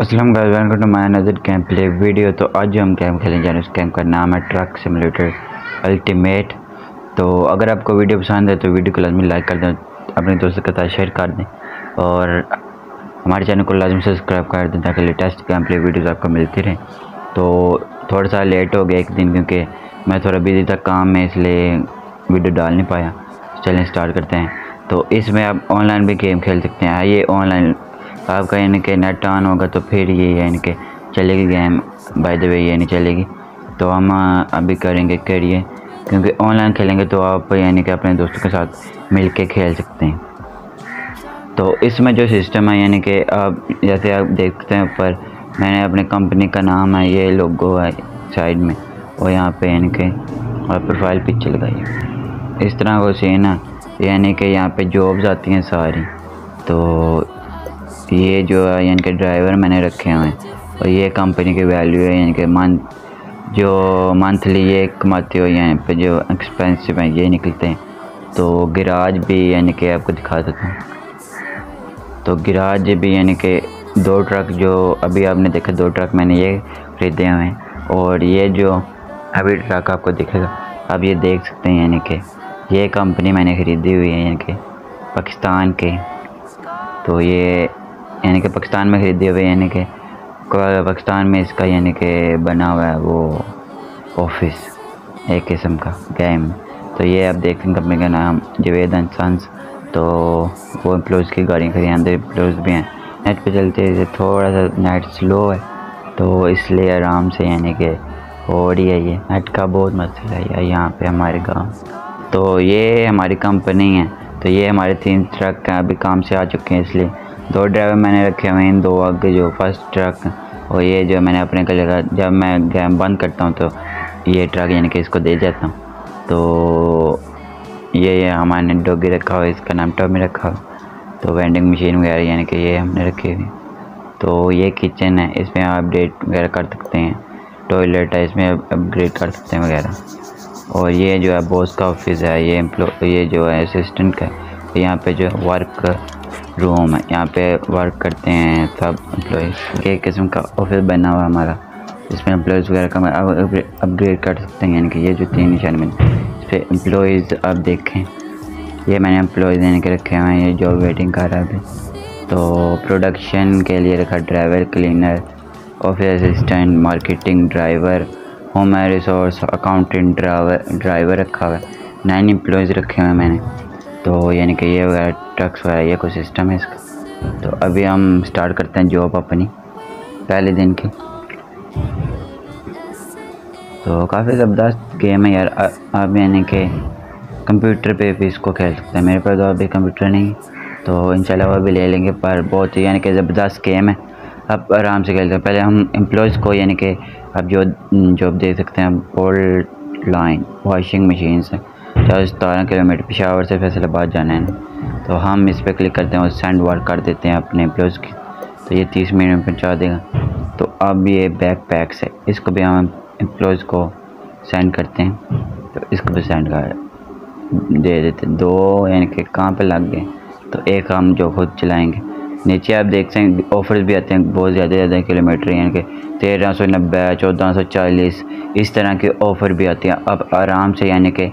Aslam welcome to my Nazar game play video तो आज जो हम गेम खेलने जा रहे हैं उस गेम का नाम है ट्रक सिमुलेटर अल्टीमेट तो अगर आपको वीडियो पसंद है तो वीडियो को लाजमी लाइक कर दें, अपने दोस्तों के साथ शेयर कर दें, और हमारे चैनल को लाजमी सब्सक्राइब कर दें, ताकि लेटेस्ट गेम प्ले वीडियोज़ आपको मिलती रहें। तो थोड़ा सा लेट हो गया एक दिन, क्योंकि मैं थोड़ा बिज़ी था काम में, इसलिए वीडियो डाल नहीं पाया। चलें स्टार्ट करते हैं। तो इसमें आप ऑनलाइन भी गेम खेल सकते हैं। ये ऑनलाइन आपका यानी कि नेट ऑन होगा तो फिर ये यानी कि चलेगी गेम बाय द वे ये नहीं चलेगी। तो हम अभी करेंगे करिए क्योंकि ऑनलाइन खेलेंगे तो आप यानी कि अपने दोस्तों के साथ मिल के खेल सकते हैं। तो इसमें जो सिस्टम है, यानी कि आप, जैसे आप देखते हैं ऊपर, मैंने अपने कंपनी का नाम है, ये लोगो है साइड में, और यहाँ पे यानी कि और प्रोफ़ाइल पिक्चर लगाई इस तरह को सीन है, यानी कि यहाँ पे जॉब्स आती हैं सारी तो ये जो है यानी कि ड्राइवर मैंने रखे हुए हैं, और ये कंपनी की वैल्यू है, यानी कि मंथ जो मंथली ये कमाते हो यहाँ पे जो एक्सपेंसिव हैं ये निकलते हैं। तो गिराज भी यानी कि आपको दिखा देता हूँ। तो गिराज भी यानी कि दो ट्रक जो अभी आपने देखा, दो ट्रक मैंने ये ख़रीदे हुए हैं, और ये जो अभी ट्रक आपको दिखेगा, आप ये देख सकते हैं यानी कि ये कंपनी मैंने ख़रीदी हुई है यानी कि पाकिस्तान के। तो ये यानी कि पाकिस्तान में ख़रीदे हुए, यानी कि पाकिस्तान में इसका यानी कि बना हुआ है वो ऑफ़िस, एक किस्म का गेम तो ये आप देख हैं कंपनी का नाम जवेद एंड सन्स तो वो एम्प्लॉज़ की गाड़ियाँ खड़ी अंदर एम्प्लॉज़ भी हैं। नेट पे चलते थोड़ा सा नेट स्लो है तो इसलिए आराम से यानी कि हो रही है ये। नेट का बहुत मसला है यहाँ पे हमारे गाँव। तो ये हमारी कंपनी है तो ये हमारे तीन ट्रक हैं अभी काम से आ चुके हैं, इसलिए दो ड्राइवर मैंने रखे हुए हैं, दो आगे जो फ़र्स्ट ट्रक और ये जो मैंने अपने को लगा जब मैं गैम बंद करता हूँ तो ये ट्रक यानी कि इसको दे जाता हूँ। तो ये ये हमारे डोगी रखा हुआ इसका नाम टॉमी रखा हुआ तो वेंडिंग मशीन वगैरह यानी कि ये हमने रखी हुई तो ये किचन है, इसमें आप अपडेट वगैरह कर सकते हैं। टॉयलेट है, इसमें अपग्रेड कर सकते हैं वगैरह। और ये जो है बॉस का ऑफ़िस है, ये एम्प्लॉ ये जो है असिस्टेंट का यहाँ पे जो वर्क रूम है यहाँ पे वर्क करते हैं, सब एम्प्लॉज एक किस्म का ऑफ़िस बना हुआ हमारा इसमें एम्प्लॉज़ वगैरह का अपग्रेड कर सकते हैं, यानी कि ये जो तीन निशान में इस पर एम्प्लॉयज़ आप देखें। ये मैंने एम्प्लॉयज़ यानी कि रखे हुए हैं, ये जॉब वेटिंग कर रहा है तो प्रोडक्शन के लिए रखा driver cleaner office assistant marketing driver home resource accountant driver driver रखा हुआ है। नाइन एम्प्लॉयज़ रखे हुए हैं मैंने। तो यानी कि ये वगैरह ट्रक्स वगैरह, ये कोई सिस्टम है इसका। तो अभी हम स्टार्ट करते हैं जॉब अपनी, पहले दिन की। तो काफ़ी ज़बरदस्त गेम है यार। आप यानी कि कंप्यूटर पे भी इसको खेल सकते हैं। मेरे पास तो अभी कंप्यूटर नहीं तो इंशाल्लाह वो भी ले लेंगे, पर बहुत ही यानी कि ज़बरदस्त गेम है। आप आराम से खेलते हैं। पहले हम एम्प्लॉयज़ को यानी कि आप जो जॉब दे सकते हैं बोल्ड लाइन वॉशिंग मशीन से चार सतारह किलोमीटर पिशावर से फैसलाबाद जाना है। तो हम इस पर क्लिक करते हैं और सेंड वर्क कर देते हैं अपने एम्प्लॉज़ की। तो ये तीस मिनट में पहुँचा देगा। तो अब ये बैक पैक्स है। इसको भी हम एम्प्लॉज़ को सेंड करते हैं। तो इसको भी सेंड कर दे देते दो यानी कि कहाँ पे लग गए? तो एक हम जो खुद चलाएँगे। नीचे आप देख सकें ऑफर्स भी आते हैं। बहुत ज़्यादा ज़्यादा किलोमीटर यानी कि तेरह सौ नब्बे, चौदह सौ चालीस, इस तरह के ऑफ़र भी आते हैं। अब आराम से यानी कि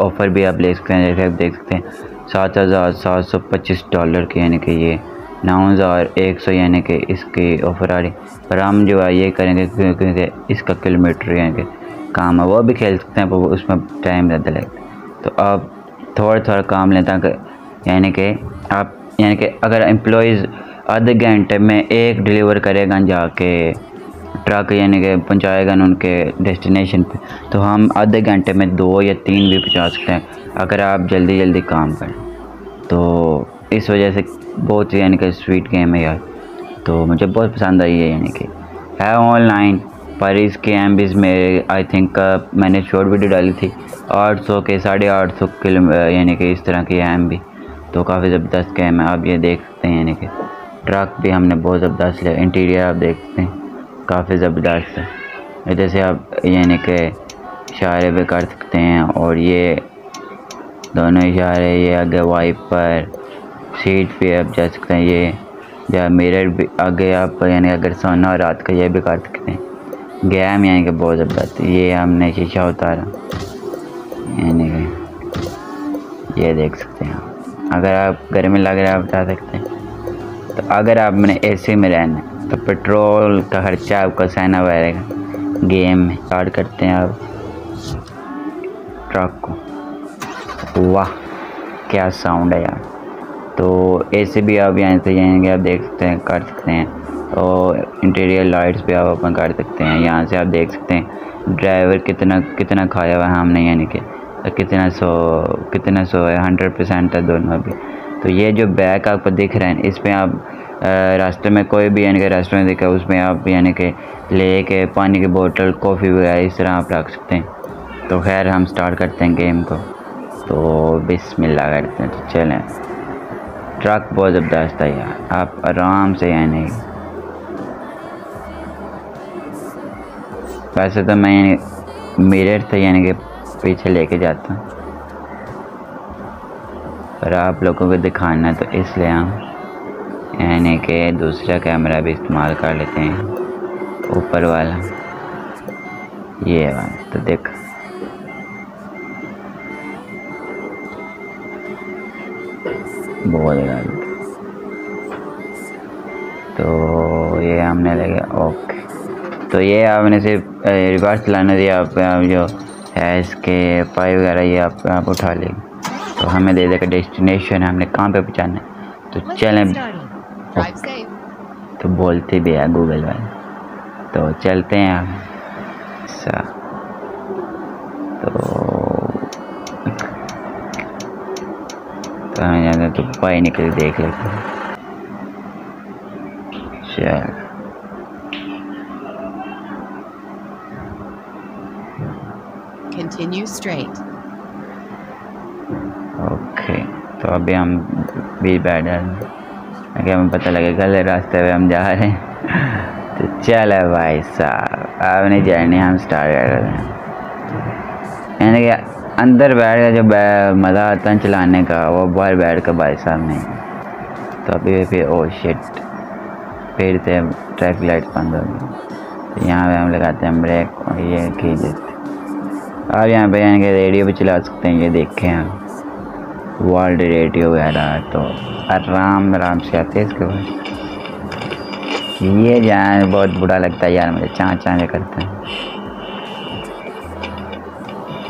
ऑफ़र भी आप ले सकते हैं, जैसे आप देख सकते हैं, सात हज़ार सात सौ पच्चीस डॉलर के यानी कि ये नौ हज़ार एक सौ यानी कि इसकी ऑफ़र आ रही। पर हम जो है ये करेंगे क्योंकि इसका किलोमीटर यानी कि काम है, वो भी खेल सकते हैं, पर उसमें टाइम ज़्यादा लगता है तो आप थोड़ा थोड़ा काम लें ताकि यानी कि आप यानी कि अगर एम्प्लॉज़ आधे घंटे में एक डिलीवर करेगा जाके ट्रक यानी कि पहुँचाएगा उनके डेस्टिनेशन पे तो हम आधे घंटे में दो या तीन भी पहुँचा सकते हैं, अगर आप जल्दी जल्दी काम करें। तो इस वजह से बहुत यानी कि स्वीट गेम है यार। तो मुझे बहुत पसंद आई है यानी कि। है ऑनलाइन पर इसके एम बीज मेरे आई थिंक मैंने शॉर्ट वीडियो डाली थी, आठ सौ के, साढ़े आठ सौ किलो यानी कि इस तरह की एम भी। तो काफ़ी ज़बरदस्त गेम है, आप ये देख सकते हैं यानी कि। ट्रक भी हमने बहुत ज़बरदस्त लिया इंटीरियर आप देख सकते हैं। काफ़ी ज़बरदस्त है। जैसे आप यानी कि इशारे भी कर सकते हैं और ये दोनों इशारे, ये आगे वाइप पर सीट पे आप जा सकते हैं, ये या मिरर भी आगे आप यानी अगर सोना और रात का ये भी कर सकते हैं। गैम यानी कि बहुत ज़बरदस्त ये हमने शीशा उतारा। यानी कि ये देख सकते हैं अगर आप, गर्मी लग रहा है आप बता सकते हैं। तो अगर आप मैंने ए में रहना है तो पेट्रोल का खर्चा आपको सहना पड़ेगा गेम में स्टार्ट करते हैं आप ट्रक को। वाह, क्या साउंड है यार। तो ऐसे भी आप यहाँ से जाएँगे, आप देख सकते हैं, कर सकते हैं। और इंटीरियर लाइट्स भी आप अपन कर सकते हैं। यहाँ से आप देख सकते हैं ड्राइवर कितना कितना खाया हुआ है हमने, यानी कि कितना सो कितना सो है हंड्रेड परसेंट है दोनों भी। तो ये जो बैग आपको दिख रहे हैं इस पर आप रास्ते में कोई भी यानी कि रेस्टोरेंट देखा, उसमें आप यानी कि ले के पानी की बोतल, कॉफ़ी वगैरह इस तरह आप रख सकते हैं। तो खैर, हम स्टार्ट करते हैं गेम को। तो बिस्मिल्लाह करते हैं तो चलें। ट्रक बहुत ज़बरदस्त है यार। आप आराम से यानी वैसे तो मैं मिरर से यानी कि पीछे लेके जाता हूँ। पर आप लोगों को दिखाना तो इसलिए हम यानी कि दूसरा कैमरा भी इस्तेमाल कर लेते हैं। ऊपर वाला। ये वाला तो देख। बहुत तो ये हमने लगे, ओके। तो ये आपने सिर्फ़ रिवर्स चलाना दिया, आप जो है इसके पाई वगैरह, ये आप आप उठा लेंगे तो हमें दे देगा डेस्टिनेशन हमने कहाँ पे पहुँचाना है? तो चलें। तो बोलते भी है गूगल वाले। तो चलते हैं हम। अच्छा तो तो हमें जाते तो पाई निकल देख लेते हैं। चल। Continue straight. ओके तो अभी हम भी बैठ जाए हमें पता लगे, गले रास्ते पे हम जा रहे हैं। तो चल भाई साहब आपने जर्नी हम स्टार्ट कर रहे हैं। यानी कि अंदर बैठ कर जो मज़ा आता है चलाने का, वो बाहर बैठ कर भाई साहब नहीं। तो अभी फिर ओ शिट फिर से ट्रैफ़िक लाइट बंद हो गई। तो यहाँ पे हम लगाते हैं ब्रेक और ये खींच देते आप यहाँ पे यानी कि रेडियो भी चला सकते हैं, ये देखें आप वर्ल्ड रेडियो वगैरह तो आराम आराम से आते हैं इसके बाद। ये जान, बहुत बुरा लगता है यार मुझे चाँ चाँ करते हैं।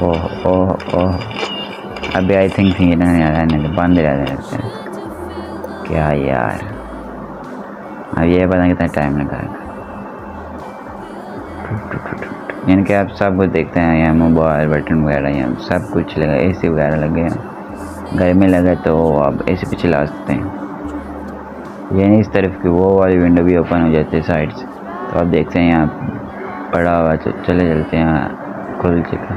ओह ओह ओह। अभी आई थिंक थी रहने तो बंद रहते हैं। क्या यार। अब ये पता कितना टाइम लगाएगा यानी कि आप सब कुछ देखते हैं, यहाँ मोबाइल बटन वगैरह, यहाँ सब कुछ लगा ए सी वगैरह लगे हैं। गर्मी लगे तो आप ए सी पे चला सकते हैं। यानी इस तरफ़ की, वो वाली विंडो भी ओपन हो जाती है साइड से तो आप देखते हैं यहाँ पड़ा हुआ तो चले चलते हैं खुल चुका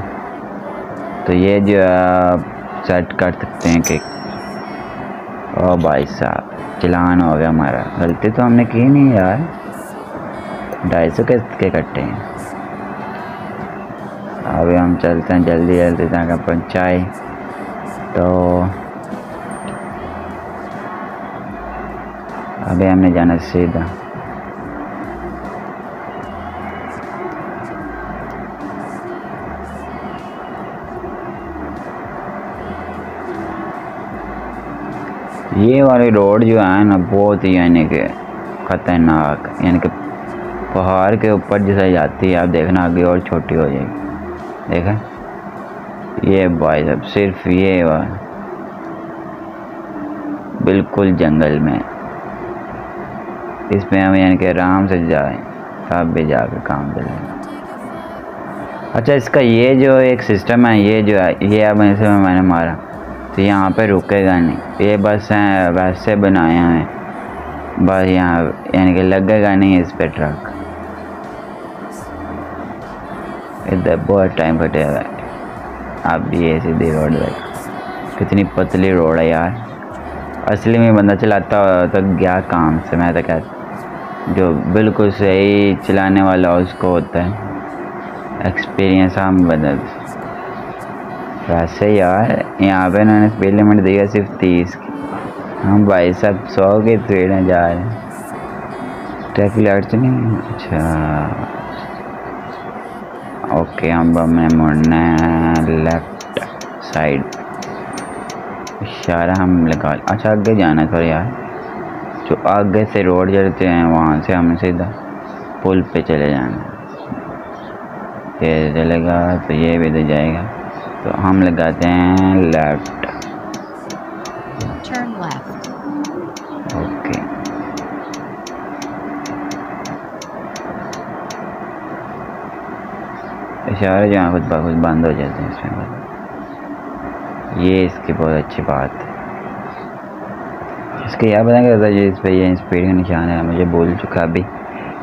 तो ये जो आप सेट कर सकते हैं कि ओ भाई साहब, चलान हो गया हमारा। गलती तो हमने की नहीं यार। ढाई सौ के कट्टे हैं? अभी हम चलते हैं जल्दी जल्दी तक पहुँचाए तो अभी हमने जाना सीधा। ये वाली रोड जो है ना, बहुत ही यानी कि ख़तरनाक, यानी कि पहाड़ के ऊपर जैसे जाती है, आप देखना आगे और छोटी हो जाएगी। देखा? ये भाई साहब सिर्फ़ ये बिल्कुल जंगल में। इसमें हम यानी कि आराम से जाएँ तब भी जाकर काम करें अच्छा इसका ये जो एक सिस्टम है, ये जो है, ये अब ऐसे मैंने मारा। तो यहाँ पे रुकेगा नहीं। ये बस हैं वैसे बनाए हैं। बस यहाँ, यानी कि लगेगा नहीं इस पर ट्रक इधर बहुत टाइम कटे हुआ भी ये सीधी रोड है कितनी पतली रोड है यार। असली में बंदा चलाता तो गया काम से, मैं तो कह जो बिल्कुल सही चलाने वाला उसको होता है। एक्सपीरियंस हम बदल। वैसे यार, यहाँ पे उन्होंने स्पीड लिमिट दिया सिर्फ़ तीस की। हम भाई साहब सौ के स्पीड में जा रहे हैं। ट्रैफ़िक लाइट तो नहीं अच्छा। ओके हम हमें मुड़ना है लेफ़्ट साइड इशारा हम लगा अच्छा आगे जाना है थोड़ा यार। जो आगे से रोड चलते हैं वहाँ से हमें सीधा पुल पे चले जाना ये चलेगा तो ये भी तो जाएगा। तो हम लगाते हैं लेफ़्ट ओके। इशारे जहाँ कुछ कुछ बंद हो जाते हैं इसमें। ये इसकी बहुत अच्छी बात है। इसके यार पता क्या जो, इस पर ये स्पीड का निशान है, मुझे बोल चुका अभी।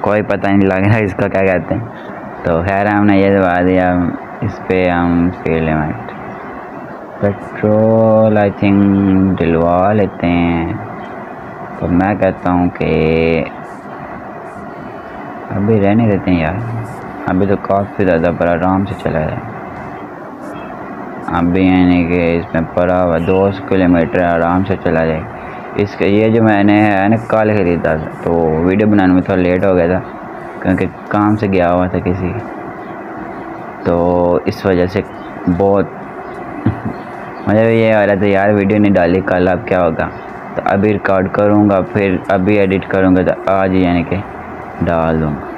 कोई पता नहीं लग रहा इसका क्या कहते हैं। तो खैर, हमने ये दबा दिया इस पर हम speed limit petrol I think दिलवा लेते हैं। तो मैं कहता हूँ कि अभी रहने देते हैं यार। अभी तो काफ़ी ज़्यादा पर आराम से चला है। अभी यानी कि इसमें पड़ा हुआ दो सौ किलोमीटर आराम से चला जाए। इसका ये जो मैंने है ना, कल ख़रीदा था तो वीडियो बनाने में थोड़ा लेट हो गया था, क्योंकि काम से गया हुआ था किसी। तो इस वजह से बहुत भी ये आ रहा था, यार, वीडियो नहीं डाली, कल अब क्या होगा? तो अभी रिकॉर्ड करूँगा, फिर अभी एडिट करूँगा तो आज यानी कि डाल दूँगा।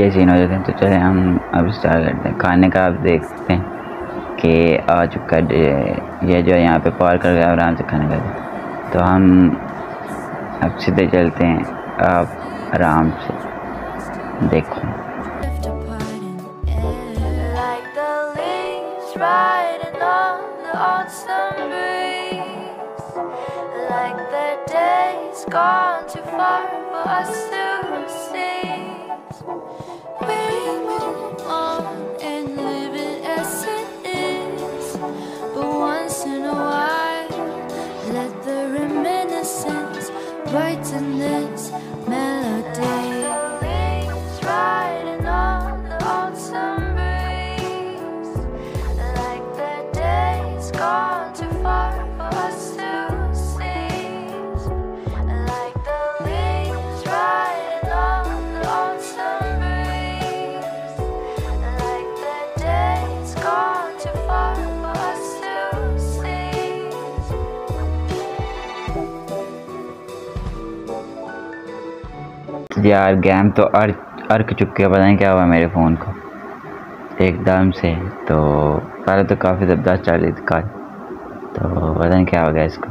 ये सीन हो जाते हैं तो चले हम अब स्टार्ट करते हैं। खाने का आप देख सकते हैं कि आ चुका ये जो है यहाँ पे पार कर गया आराम से खाने का तो हम अब सीधे चलते हैं, आप आराम से देखो। Gone too far for us to यार गेम तो अर्क अर्क चुके पता नहीं क्या हुआ मेरे फ़ोन को। एकदम से तो पहले तो काफ़ी ज़बरदस्त चल रही थी कल तो पता नहीं क्या हो गया इसको।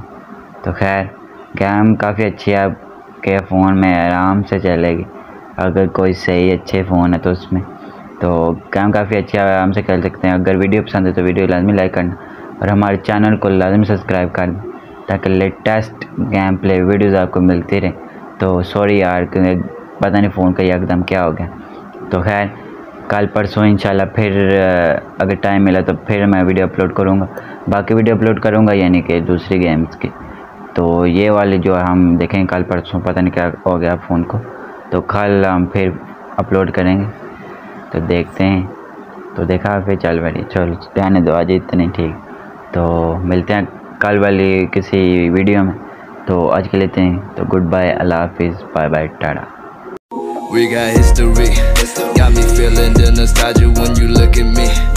तो खैर गेम काफ़ी अच्छी है आपके फ़ोन में आराम से चलेगी। अगर कोई सही, अच्छे फ़ोन है तो उसमें। तो गेम काफ़ी अच्छी है, आराम से खेल सकते हैं। अगर वीडियो पसंद है तो वीडियो लाजमी लाइक करना, और हमारे चैनल को लाजमी सब्सक्राइब कर ताकि लेटेस्ट गेम प्ले वीडियोज़ आपको मिलती रहे। तो सॉरी यार पता नहीं फ़ोन का एकदम क्या हो गया। तो खैर, कल परसों इंशाल्लाह फिर अगर टाइम मिला तो फिर मैं वीडियो अपलोड करूँगा। बाकी वीडियो अपलोड करूँगा यानी कि दूसरी गेम्स की। तो ये वाले जो हम देखेंगे कल परसों, पता नहीं क्या हो गया फ़ोन को। तो कल हम फिर अपलोड करेंगे। तो देखते हैं। तो देखा फिर चल बड़ी चलो, रहने दो, आज इतने ठीक। तो मिलते हैं कल वाली किसी वीडियो में। तो आज के लेते हैं। तो गुड बाय अल्लाह हाफिज़ bye bye tata. We got history. Got me feeling the nostalgia when you look at me.